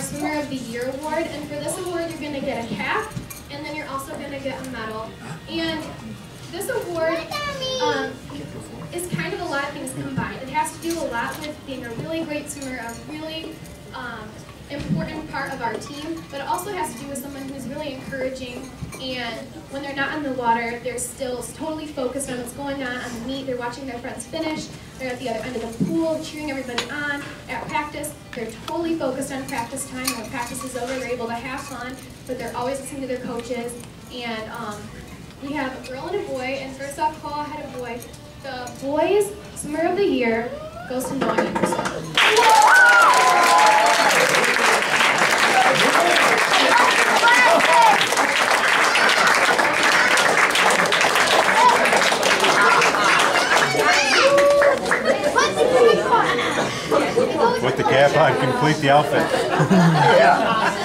our Swimmer of the Year award, and for this award, you're going to get a cap, and then you're also going to get a medal. And this award um, is kind of a lot of things combined. It has to do a lot with being a really great swimmer, a really um, important part of our team, but it also has to do with someone who's really encouraging and when they're not in the water, they're still totally focused on what's going on on the meet. They're watching their friends finish. They're at the other end of the pool, cheering everybody on. They're totally focused on practice time. When practice is over, they're able to have fun, but they're always listening to their coaches. And um, we have a girl and a boy, and first off, Paul had a boy. The boys' swimmer of the year goes to Noah Anderson. With the on, complete the outfit.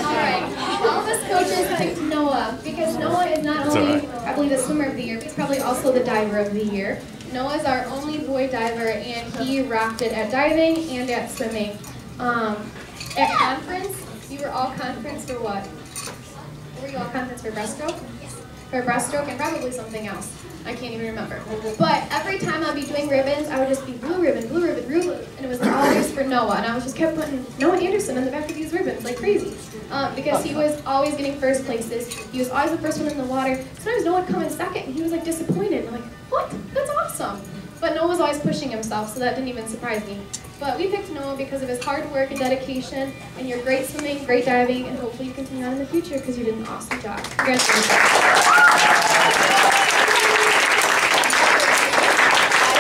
Alright, all of us coaches picked Noah because Noah is not It's only, alright. I believe, the swimmer of the year, but he's probably also the diver of the year. Noah's our only boy diver, and he rocked it at diving and at swimming. Um, at conference, you were all conference for what? Were you all conference for breaststroke? Yes. For breaststroke and probably something else. I can't even remember. But every time I'd be doing ribbons, I would just be blue ribbon, blue ribbon, blue ribbon, and it was always Noah. And I was just kept putting Noah Anderson on the back of these ribbons like crazy. Um, because he was always getting first places. He was always the first one in the water. Sometimes Noah would come in second, and he was like disappointed. I'm like, what? That's awesome. But Noah was always pushing himself, so that didn't even surprise me. But we picked Noah because of his hard work and dedication, and your great swimming, great diving, and hopefully you continue on in the future because you did an awesome job. Congratulations.